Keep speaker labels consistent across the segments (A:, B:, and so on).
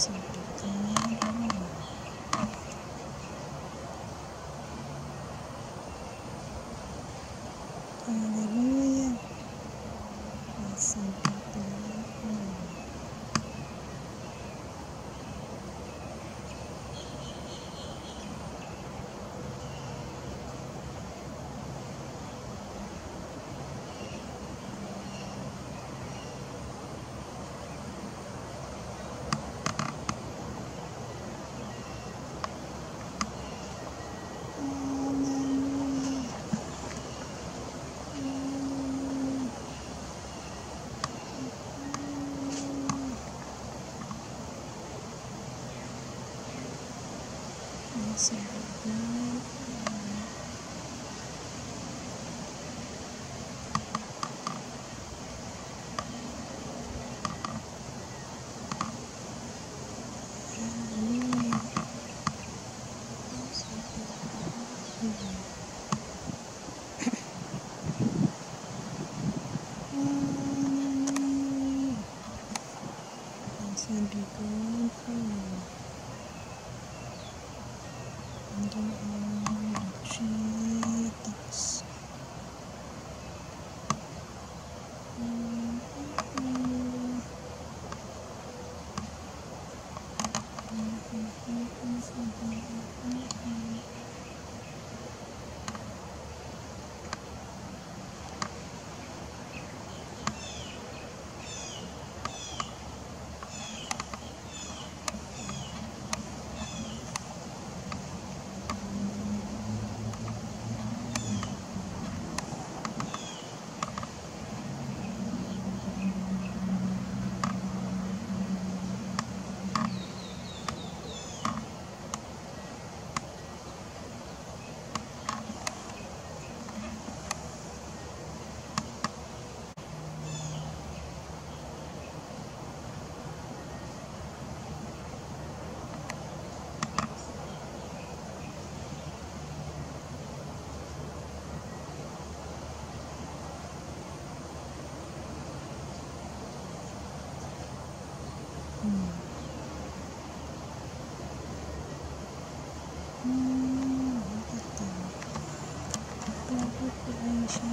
A: awesome. Sarah don't know.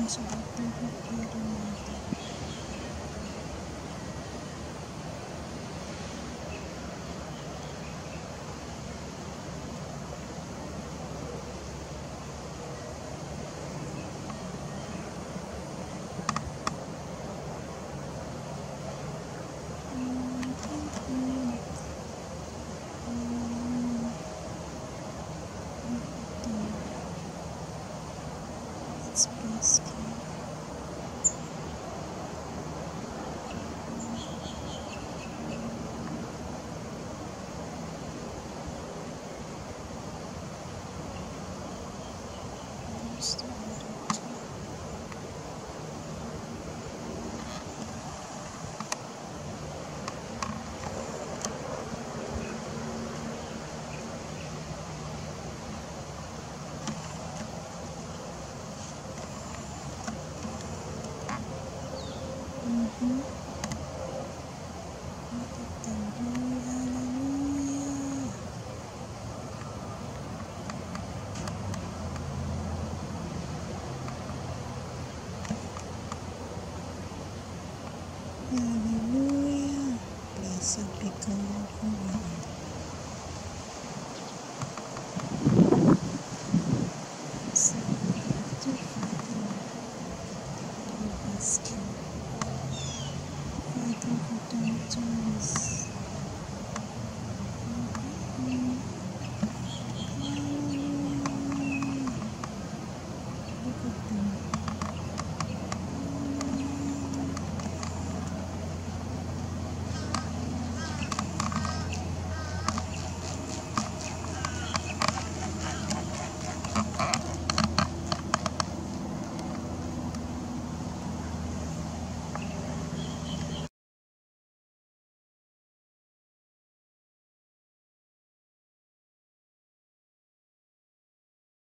A: Nasa bottom of the Hallelujah. Blessed be God